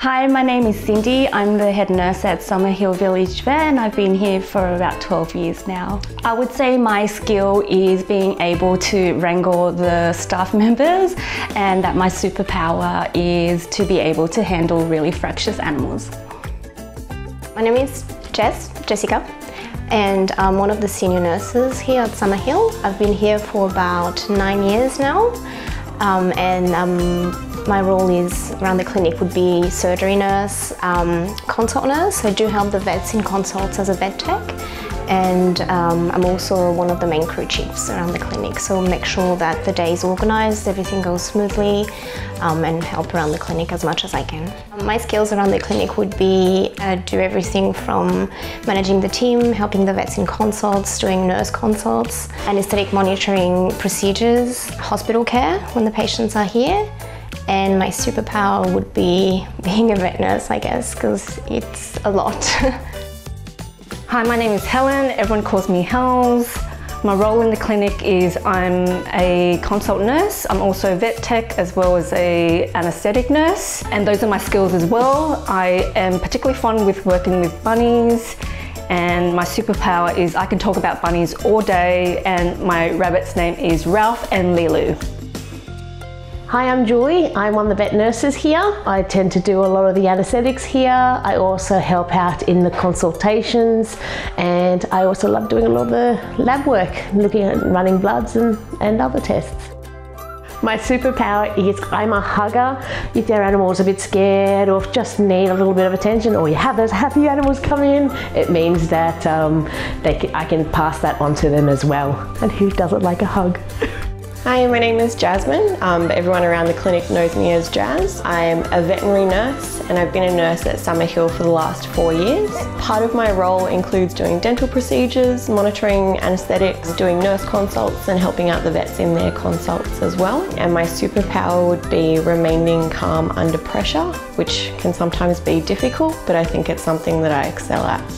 Hi, my name is Cindy. I'm the head nurse at Summerhill Village Vet and I've been here for about 12 years now. I would say my skill is being able to wrangle the staff members and that my superpower is to be able to handle really fractious animals. My name is Jess, Jessica, and I'm one of the senior nurses here at Summerhill. I've been here for about nine years now um, and um, my role is around the clinic would be surgery nurse, um, consult nurse. I do help the vets in consults as a vet tech and um, I'm also one of the main crew chiefs around the clinic so make sure that the day is organised, everything goes smoothly um, and help around the clinic as much as I can. My skills around the clinic would be uh, do everything from managing the team, helping the vets in consults, doing nurse consults, anaesthetic monitoring procedures, hospital care when the patients are here and my superpower would be being a vet nurse, I guess, because it's a lot. Hi, my name is Helen. Everyone calls me Hells. My role in the clinic is I'm a consult nurse. I'm also a vet tech as well as a anaesthetic nurse. And those are my skills as well. I am particularly fond with working with bunnies and my superpower is I can talk about bunnies all day and my rabbit's name is Ralph and Lilu. Hi, I'm Julie. I'm one of the vet nurses here. I tend to do a lot of the anaesthetics here. I also help out in the consultations and I also love doing a lot of the lab work, looking at running bloods and, and other tests. My superpower is I'm a hugger. If their animal's a bit scared or just need a little bit of attention or you have those happy animals come in, it means that um, they can, I can pass that on to them as well. And who doesn't like a hug? Hi, my name is Jasmine, um, everyone around the clinic knows me as Jazz. I'm a veterinary nurse and I've been a nurse at Summerhill for the last four years. Part of my role includes doing dental procedures, monitoring anaesthetics, doing nurse consults and helping out the vets in their consults as well. And my superpower would be remaining calm under pressure, which can sometimes be difficult, but I think it's something that I excel at.